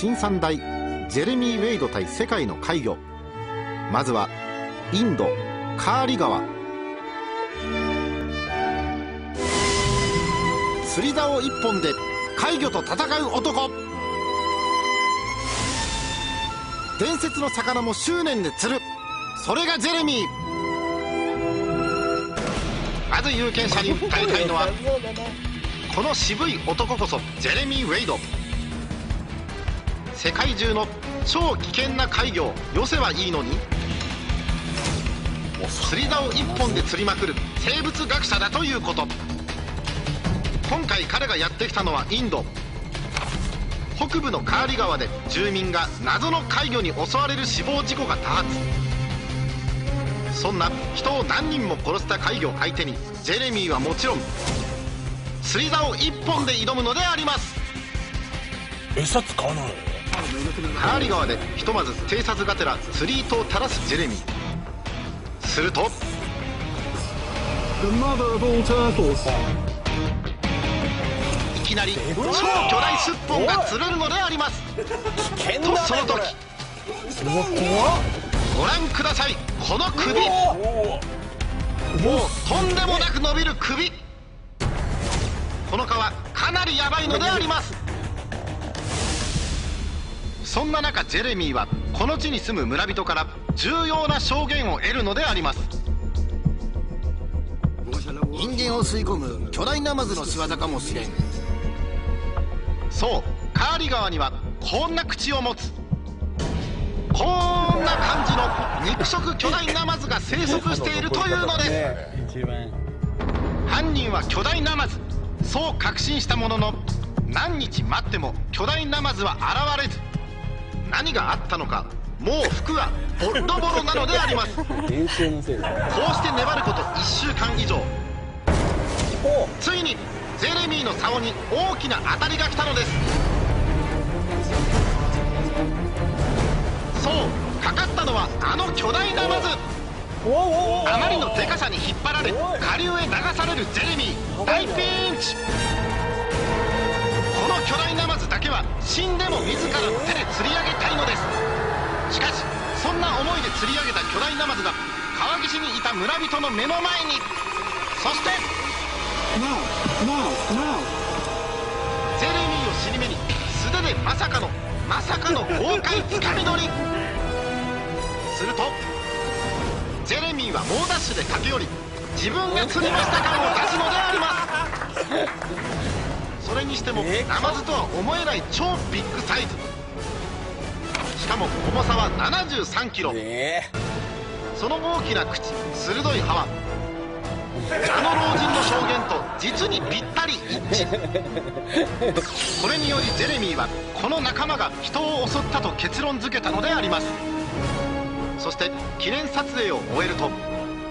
新三大ジェレミー・ウェイド対世界の怪魚。まずはインドカーリ川。釣り竿一本で怪魚と戦う男。伝説の魚も執念で釣る。それがジェレミー。まず有権者に訴えたいのはこの渋い男こそジェレミー・ウェイド。世界中の超危険な怪魚をよせばいいのに釣り竿一本で釣りまくる生物学者だということ。今回彼がやってきたのはインド。北部のカーリ川で住民が謎の怪魚に襲われる死亡事故が多発。そんな人を何人も殺した怪魚を相手にジェレミーはもちろん釣り竿一本で挑むのであります。餌使わないカーリ川でひとまず偵察がてら釣り糸を垂らすジェレミー。すると.いきなり超巨大スッポンが釣れるのであります。険とその時ご覧ください。この首。もうとんでもなく伸びる首。この皮かなりヤバいのでありますそんな中ジェレミーはこの地に住む村人から重要な証言を得るのであります。人間を吸い込む巨大ナマズの仕業かもしれん。そうカーリ川にはこんな口を持つ。こんな感じの肉食巨大ナマズが生息しているというのです。犯人は巨大ナマズ。そう確信したものの何日待っても巨大ナマズは現れず。何があったのかもう服はボロボロなのであります。こうして粘ること1週間以上。ついにジェレミーの竿に大きな当たりが来たのです。そうかかったのはあの巨大ナマズ。あまりのデカさに引っ張られ下流へ流されるジェレミー。大ピンチ。この巨大ナマズだけは死んでも自らの手で釣り上げたいのです。しかしそんな思いで釣り上げた巨大ナマズが川岸にいた村人の目の前に。そしてェレミーを尻目に素手でまさかのまさかの豪快つかみ取り。するとジェレミーは猛ダッシュで駆け寄り自分が釣りました感を出すのでありますそれにしてもナマズとは思えない超ビッグサイズ。しかも重さは7 3キロ。えその大きな口鋭い歯はあの老人の証言と実にぴったり一致。これによりジェレミーはこの仲間が人を襲ったと結論付けたのであります。そして記念撮影を終えると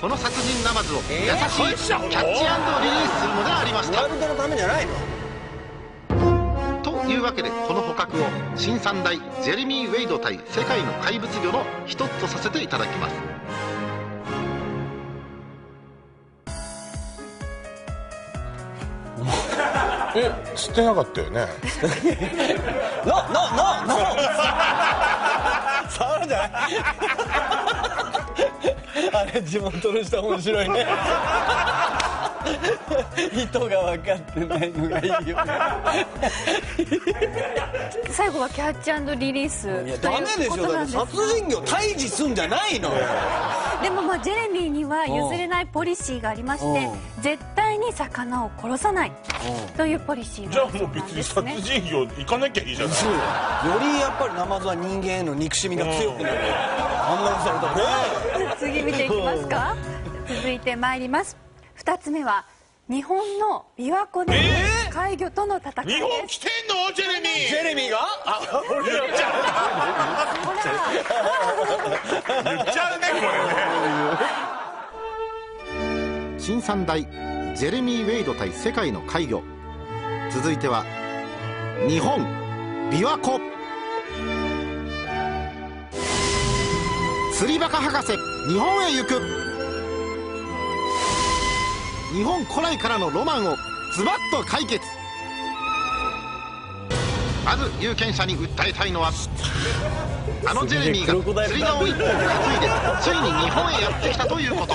この殺人ナマズを優しいキャッチリリースするのでありました。村人のためじゃないの？というわけでこの捕獲を新三大ジェレミー・ウェイド対世界の怪物魚の一つとさせていただきます。え釣ってなかったよね。なななな触るんじゃない？あれ地元の人面白いね意図が分かってないのがいいよ。最後はキャッチリリース。いやとダメでしょ。だっていうことなんです殺人魚退治すんじゃないのよ。でもまあジェレミーには譲れないポリシーがありましてう絶対に魚を殺さない。というポリシーじゃあがもう別に殺人魚行かなきゃいいじゃない。そう。よよりやっぱりナマズは人間への憎しみが強くなる。あんなにされたら。ね次見ていきますか。続いてまいります2つ目は日本の琵琶湖での怪魚との戦いです。日本来てんの？ジェレミー。ジェレミーが？あ俺言っちゃう言っちゃうねこれ。ね新三大ジェレミー・ウェイド対世界の怪魚。続いては日本琵琶湖。釣りバカ博士日本へ行く日本古来からのロマンをズバッと解決。まず有権者に訴えたいのはあのジェレミーが釣り竿一本担いでついに日本へやってきたということ。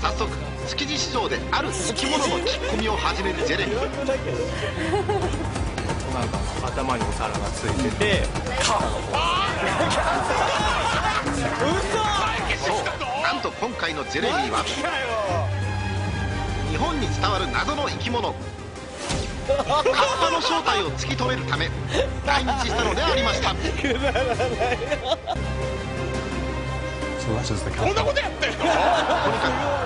早速築地市場である生き物の聞き込みを始めるジェレミー。頭にお皿がついててそうなんと今回のジェレミーは日本に伝わる謎の生き物。カッパの正体を突き止めるため来日したのでありました。こんなことやってんの？とにか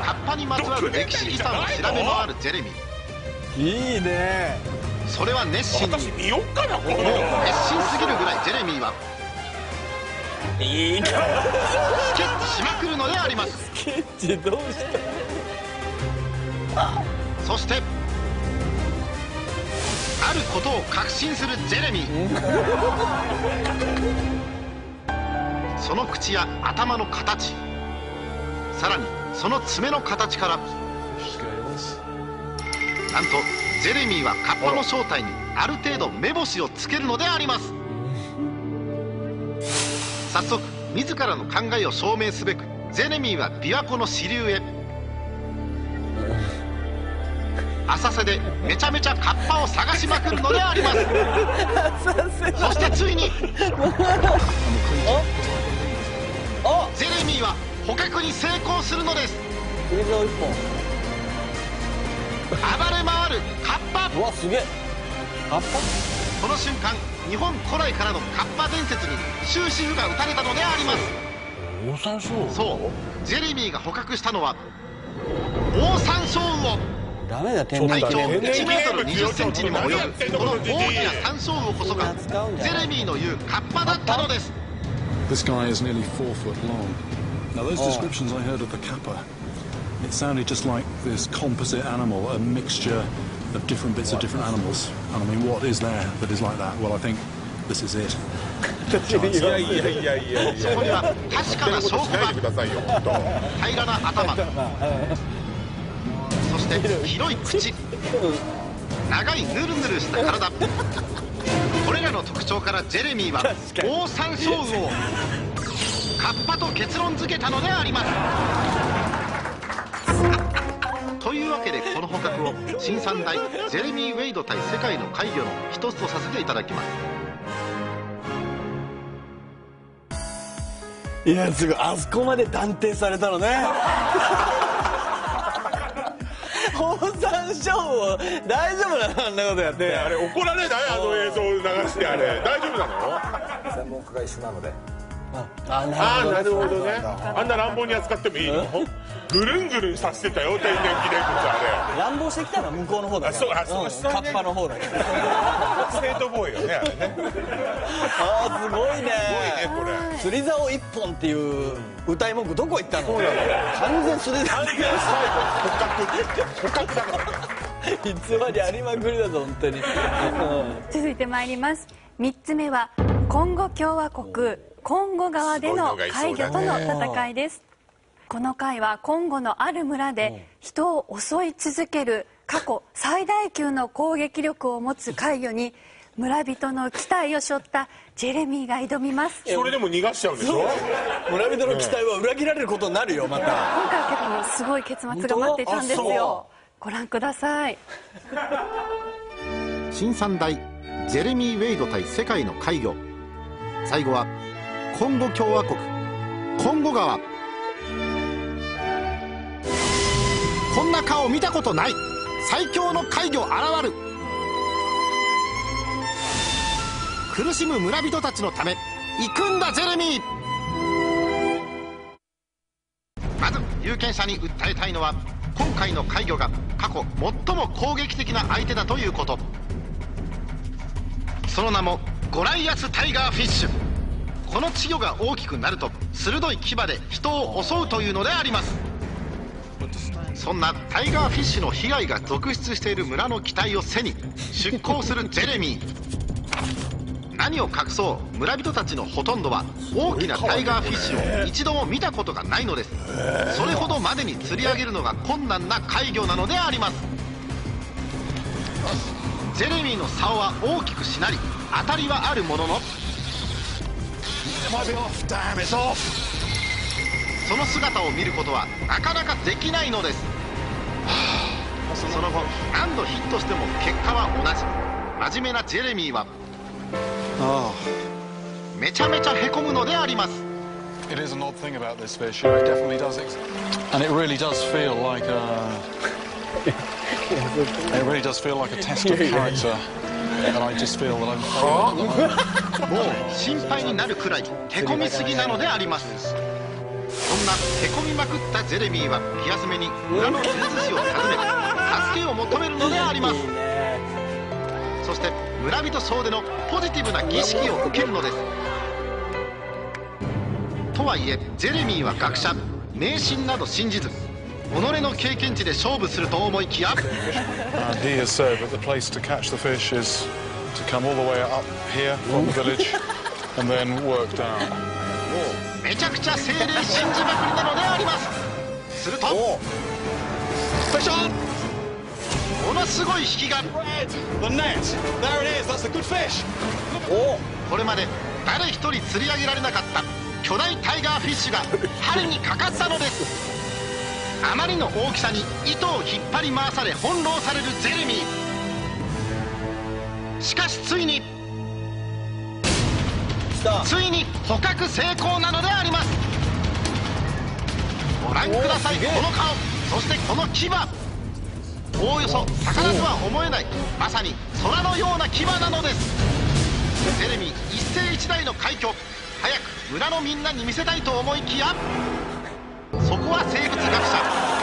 くカッパにまつわる歴史遺産を調べ回るジェレミ。ーいいね。それは熱心に。私見よっかなこの熱心すぎるぐらいジェレミーは。スケッチしまくるのであります。ケッチどうした？そしてあることを確信するジェレミー。その口や頭の形。さらにその爪の形から。なんとジェレミーはカッパの正体にある程度目星をつけるのであります。早速自らの考えを証明すべくジェレミーは琵琶湖の支流へ。浅瀬でめちゃめちゃカッパを探しまくるのであります。そしてついにあジェレミーは捕獲に成功するのです。暴れ回るカッパ。うわすげえ。葉っこの瞬間日本古来からのカッパ伝説に終止符が打たれたのであります。オオサンショウそう。ジェレミーが捕獲したのはオオサンショウウオぱダメだ天体長然記念1メートル20センチにも及ぶこの大きなサンショウウオこそがジェレミーの言うカッパだったのです。This guy is nearly four foot long. Now, those descriptions I heard of the kappa, it sounded just like this composite animal, a mixture of different bits of different animals. And I mean, what is there that is like that? Well, I think this is it. いやいやいやいやいやそこには確かな証拠が平らな頭そして広い口長いヌルヌルした体これらの特徴からジェレミーはオオサンショウウオをカッパと結論付けたのでありますというわけでこの捕獲を新三大ジェレミー・ウェイド対世界の怪魚の一つとさせていただきます。いやすごいあそこまで断定されたのね。放山椒を大丈夫なの？あんなことやって、ねあれ怒られない？あの映像を流してあれ。大丈夫なの？専門家が一緒なのであなああなるほどね。あんな乱暴に扱ってもいいの？ぐるんぐるんさせてたよ天然記念物あ乱暴してきたのは向こうの方だあそうあそううん。そうね。カッパの方だけどれステートボーイよねあれね。あーすごいね。すごいねこれ。釣り竿一本っていう歌い文句どこ行ったの？完全釣り竿。最後捕獲捕獲だから偽りありまくりだぞ本当に、うん続いてまいります。3つ目はコンゴ共和国コンゴ側での怪魚との戦いです。この回はコンゴのある村で人を襲い続ける過去最大級の攻撃力を持つ怪魚に村人の期待を背負ったジェレミーが挑みます。それでも逃がしちゃうんでしょ？村人の期待は裏切られることになるよまた。今回は結構すごい結末が待っていたんですよ。ご覧ください。新三大ジェレミー・ウェイド対世界の怪魚。最後はコンゴ共和国。コンゴ川。こんな顔見たことない。最強の怪魚現る。苦しむ村人たちのため。行くんだジェレミー。まず有権者に訴えたいのは今回の怪魚が過去最も攻撃的な相手だということ。その名もゴライアスタイガーフィッシュ。この稚魚が大きくなると鋭い牙で人を襲うというのであります。そんなタイガーフィッシュの被害が続出している村の期待を背に出港するジェレミー。何を隠そう村人たちのほとんどは大きなタイガーフィッシュを一度も見たことがないのです。それほどまでに釣り上げるのが困難な怪魚なのであります。ジェレミーの竿は大きくしなり当たりはあるもののその姿を見ることはなかなかできないのですその後何度ヒットしても結果は同じ真面目なジェレミーはめちゃめちゃへこむのであります It is an odd thing about this fish. It definitely does, ex- and it really does feel like a. it really does feel like a test of character, もう心配になるくらいへこみすぎなのでありますそんなへこみまくったジェレミーは気休めに村の手術師を訪ね助けを求めるのでありますそして村人総出のポジティブな儀式を受けるのですとはいえジェレミーは学者迷信など信じず己の経験値で勝負すると思いきや And he has said that the place to catch the fish is to come all the way up here from the village and then work down. めちゃくちゃ精霊信じまくりなのでありますするとおものすごい引きがこれまで誰一人釣り上げられなかった巨大タイガーフィッシュが針にかかったのですあまりの大きさに糸を引っ張り回され翻弄されるジェレミー。しかしついについに捕獲成功なのであります。ご覧くださいこの顔。そしてこの牙。おおよそ魚とは思えないまさに空のような牙なのです。ジェレミー一世一代の快挙。早く村のみんなに見せたいと思いきやそこは生物学者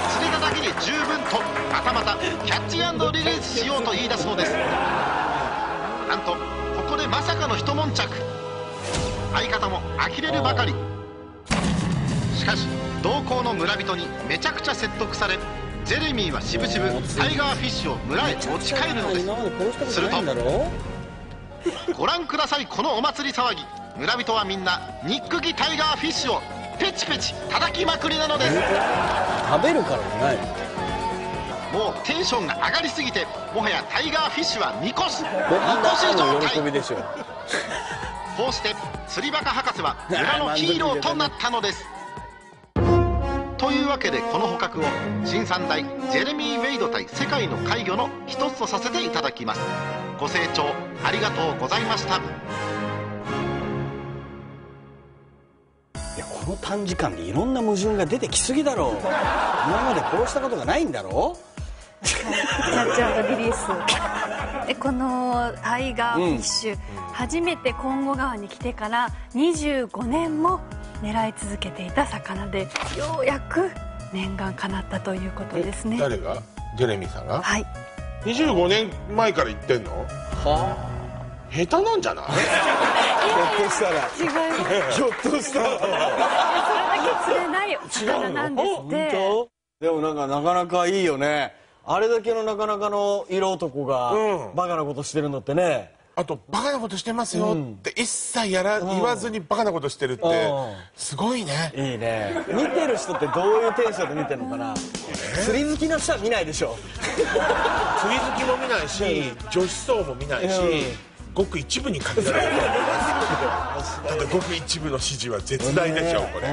釣りただけで十分とまたまたキャッチリリースしようと言い出すのです。なんとここでまさかの一悶着。相方も呆れるばかり。しかし同行の村人にめちゃくちゃ説得されジェレミーはしぶしぶタイガーフィッシュを村へ持ち帰るのです。今まで殺したことご覧くださいこのお祭り騒ぎ。村人はみんなニックギタイガーフィッシュをペチペチ叩きまくりなのです。食べるからじゃない。のもうテンションが上がりすぎてもはやタイガーフィッシュはみこし。みこし状態びでしょ。こうして釣りバカ博士は村のヒーローとなったのです。というわけでこの捕獲を新三代ジェレミー・ウェイド対世界の怪魚の一つとさせていただきます。ご清聴ありがとうございましたの短時間でいろんな矛盾が出てきすぎだろう。今まで殺したことがないんだろキャッチアンドリリース。でこのタイガーフィッシュ、初めてコンゴ川に来てから25年も狙い続けていた魚でようやく念願叶ったということですね。誰が？ジェレミーさんが？はい。25年前から言ってんの？は下手なんじゃない？ひょっとしたら。違いますひょっとしたら。それだけ釣れないお魚なんですって本当でもなんかなかなかいいよね。あれだけのなかなかの色男がうん。バカなことしてるのってね。あとバカなことしてますよって一切やら言わずにバカなことしてるってうん。すごいね。いいね。見てる人ってどういうテンションで見てるのかな？釣り好きの人は見ないでしょ。釣り好きも見ないし女子層も見ないしごく一部に限られるただごく一部の支持は絶大でしょうこれ。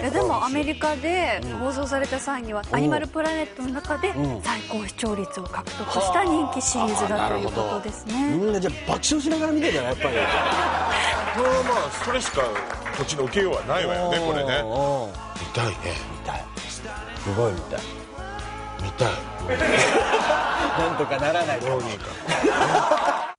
いやでもアメリカで放送された際にはアニマルプラネットの中で最高視聴率を獲得した人気シリーズだということですみねん。なじゃあ爆笑しながら見てたよやっぱり。これはまあそれしかこっちの受けようはないわよねこれね。うん。見たいね。見たい。すごい見たい。見たい。なんとかならない。かどうにか